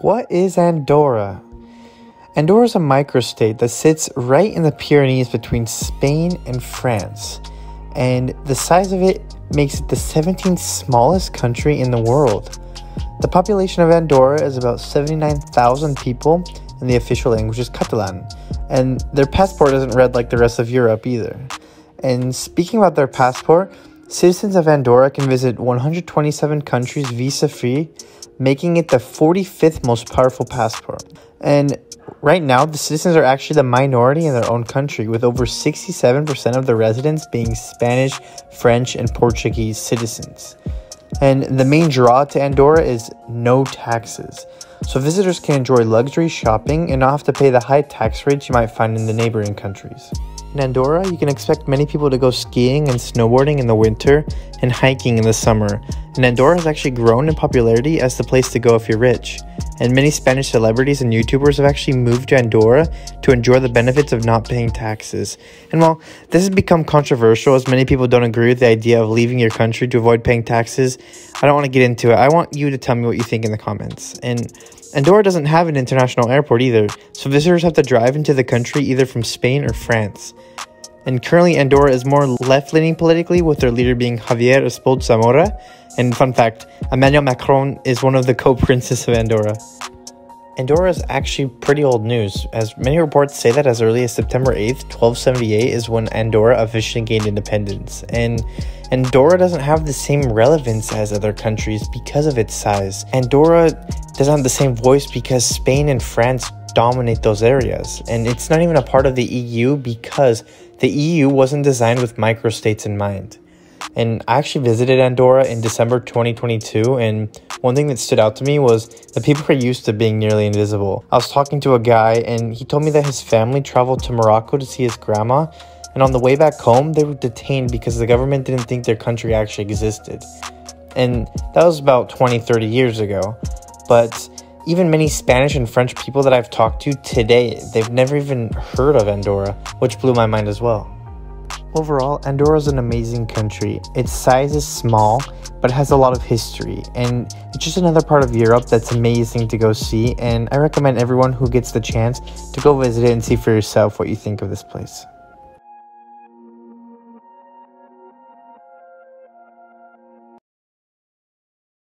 What is Andorra? Andorra is a microstate that sits right in the Pyrenees between Spain and France, and the size of it makes it the 17th smallest country in the world. The population of Andorra is about 79,000 people, and the official language is Catalan, and their passport isn't red like the rest of Europe either. And speaking about their passport, citizens of Andorra can visit 127 countries visa free, making it the 45th most powerful passport. And right now, the citizens are actually the minority in their own country, with over 67% of the residents being Spanish, French, and Portuguese citizens. And the main draw to Andorra is no taxes. So visitors can enjoy luxury shopping and not have to pay the high tax rates you might find in the neighboring countries. In Andorra, you can expect many people to go skiing and snowboarding in the winter and hiking in the summer. And Andorra has actually grown in popularity as the place to go if you're rich. And many Spanish celebrities and YouTubers have actually moved to Andorra to enjoy the benefits of not paying taxes. And while this has become controversial as many people don't agree with the idea of leaving your country to avoid paying taxes, I don't want to get into it. I want you to tell me what you think in the comments. And Andorra doesn't have an international airport either, so visitors have to drive into the country either from Spain or France. And currently, Andorra is more left leaning politically, with their leader being Javier Espot Zamora. And fun fact Emmanuel Macron is one of the co princes of Andorra. Andorra is actually pretty old news, as many reports say that as early as September 8th, 1278 is when Andorra officially gained independence. And Andorra doesn't have the same relevance as other countries because of its size. Andorra doesn't have the same voice because Spain and France dominate those areas. And it's not even a part of the EU because the EU wasn't designed with microstates in mind. And I actually visited Andorra in December 2022, and one thing that stood out to me was that people are used to being nearly invisible. I was talking to a guy, and he told me that his family traveled to Morocco to see his grandma, and on the way back home, they were detained because the government didn't think their country actually existed. And that was about 20, 30 years ago. But even many Spanish and French people that I've talked to today, they've never even heard of Andorra, which blew my mind as well. Overall, Andorra is an amazing country. Its size is small, but it has a lot of history, and it's just another part of Europe that's amazing to go see. And I recommend everyone who gets the chance to go visit it and see for yourself what you think of this place.